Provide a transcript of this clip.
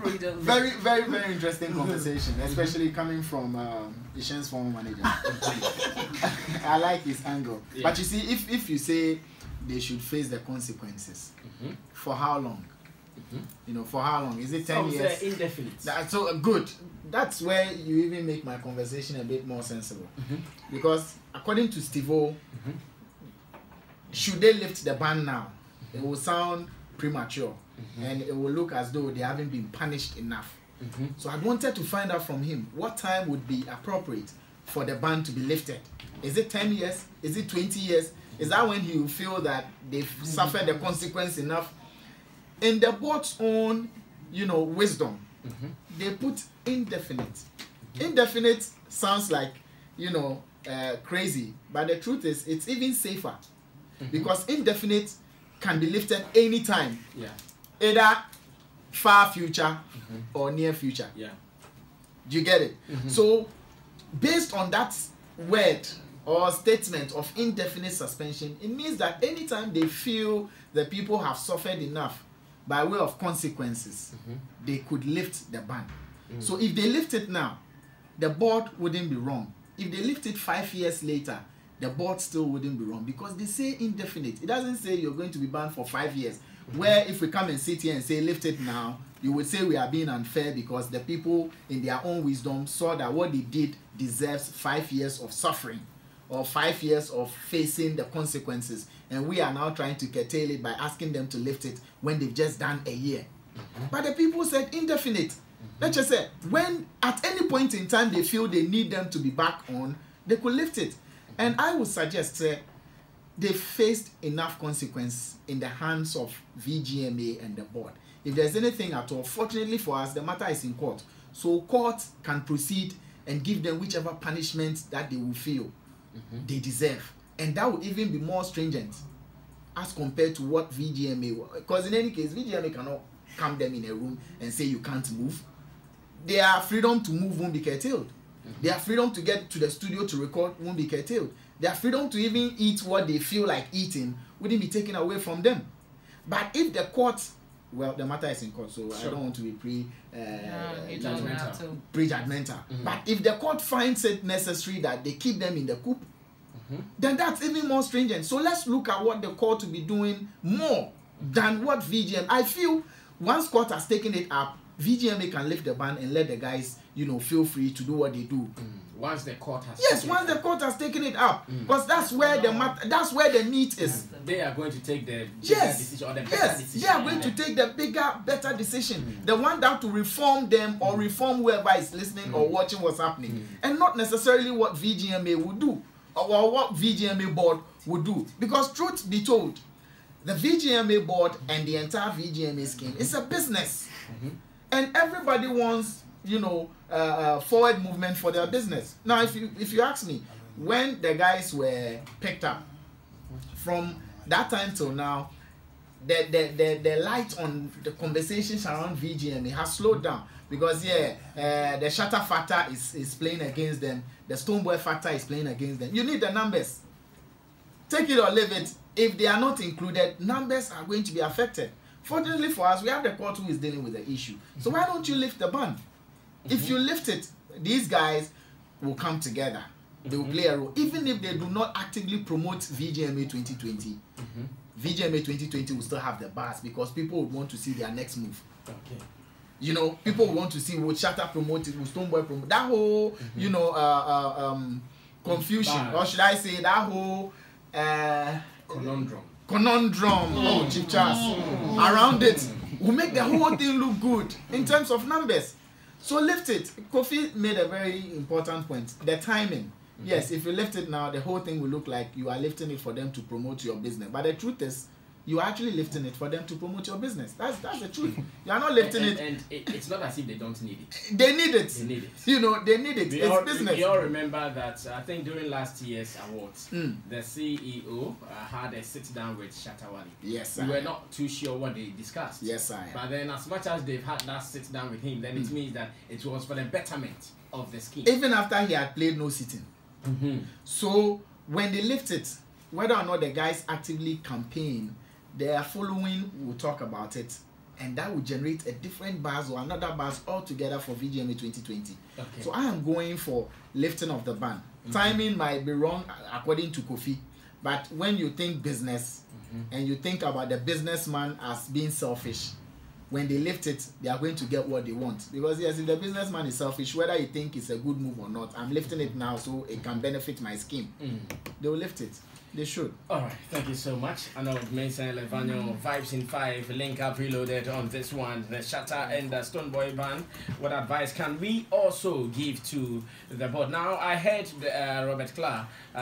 very, very, very interesting conversation, especially coming from um, Ishen's former manager. I like his angle. Yeah. But you see, if, if you say they should face the consequences, Mhm. for how long? Mhm. You know, for how long? Is it 10 Some years? say indefinite. That's so uh, good. That's where you even make my conversation a bit more sensible. Mhm. Because according to Steve O, Mhm. should they lift the ban now, it will sound premature Mhm. and it will look as though they haven't been punished enough. Mhm. So I wanted to find out from him what time would be appropriate for the ban to be lifted. Is it 10 years? Is it 20 years? Is that when he will feel that they've suffered the consequence enough? In the board's own, you know, wisdom, Mhm. they put indefinite. Indefinite sounds like, you know, uh, crazy, but the truth is, it's even safer because indefinite can be lifted anytime, Yeah. either far future or near future. Yeah. Do you get it? Mhm. So, based on that word or statement of indefinite suspension, it means that anytime they feel the people have suffered enough by way of consequences, Mhm. they could lift the ban. Mm. So, if they lift it now, the board wouldn't be wrong. If they lift it five years later, the board still wouldn't be wrong because they say indefinite. It doesn't say you're going to be banned for five years. Where if we come and sit here and say lift it now, you would say we are being unfair because the people in their own wisdom saw that what they did deserves five years of suffering or five years of facing the consequences. And we are now trying to curtail it by asking them to lift it when they've just done a year. Mm-hmm. But the people said indefinite. Mm-hmm. Let's just say when at any point in time they feel they need them to be back on, they could lift it. And I would suggest uh, they faced enough consequence in the hands of VGMA and the board. If there's anything at all, fortunately for us, the matter is in court. So court can proceed and give them whichever punishment that they will feel they deserve. And that would even be more stringent as compared to what VGMA wa- because in any case VGMA cannot calm them in a room and say you can't move. Their freedom to move won't be curtailed. Their freedom to get to the studio to record won't be curtailed. Their freedom to even eat what they feel like eating wouldn't be taken away from them. But if the court, well, the matter is in court, so I Sure. don't want to be pre uh, Yeah, judgmental. prejudgmental. Mhm. But if the court finds it necessary that they keep them in the coop, Mhm. then that's even more stringent. So let's look at what the court will be doing more than what VGM. I feel once court has taken it up, VGMA can lift the ban and let the guys, you know, feel free to do what they do. Mm. Once the court has Yes, taken once it, the court has taken it up, Mm. because that's where the mat- that's where the meat is. they are going to take the bigger Yes, decision or the better yes, decision. they are going to take the bigger, better decision, the one that to reform them or reform whoever is listening or Mm. watching what's happening, Mm. and not necessarily what VGMA would do or, what VGMA board would do. Because truth be told, the VGMA board and the entire VGMA scheme is a business, Mhm. And everybody wants, you know, uh, uh, forward movement for their business. Now, if you if you ask me, when the guys were picked up from that time till now, the the the, the light on the conversations around VGMA has slowed down because yeah, uh, the Shatta factor is is playing against them. The Stonebwoy factor is playing against them. You need the numbers. Take it or leave it. If they are not included, numbers are going to be affected. Fortunately for us, we have the court who is dealing with the issue. So why don't you lift the ban? If you lift it, these guys will come together. They will play a role, even if they do not actively promote VGMA 2020. Mhm. VGMA 2020 will still have the bars because people would want to see their next move. Okay. You know, people would want to see would Shatter promote it, would Stoneboy promote that whole, you know, uh, uh, um, confusion, Bars. or should I say that whole uh, Conundrum. Conundrum, oh, Chief Charles, around it will make the whole thing look good in terms of numbers. So lift it. Kofi made a very important point. The timing. Yes, if you lift it now, the whole thing will look like you are lifting it for them to promote your business. But the truth is, you are actually lifting it for them to promote your business. That's that's the truth. You are not lifting and, it. and, and it's not as if they don't need it. They need it. They need it. You know, they need it. We it's all, business. we all remember that uh, I think during last year's awards, Mm. the CEO uh, had a sit down with Shatta Wale. Yes, We sir. were not too sure what they discussed. Yes, sir. But then, as much as they've had that sit down with him, then it Mm. means that it was for the betterment of the scheme. Even after he had played no sitting. Mhm. So when they lift it, whether or not the guys actively campaign, their following we'll talk about it and that will generate a different buzz or another buzz altogether for VGMA 2020. Okay. So I am going for lifting of the ban. Timing might be wrong uh, according to Kofi, but when you think business and you think about the businessman as being selfish, when they lift it, they are going to get what they want. Because yes, if the businessman is selfish, whether you think it's a good move or not, I'm lifting it now so it can benefit my scheme. Mm. They will lift it. They should. All right, thank you so much. I know Mason Levanyo vibes in five link up reloaded on this one. The Shatta and the Stonebwoy band. What advice can we also give to the board? Now I heard uh, Robert Clark. Uh,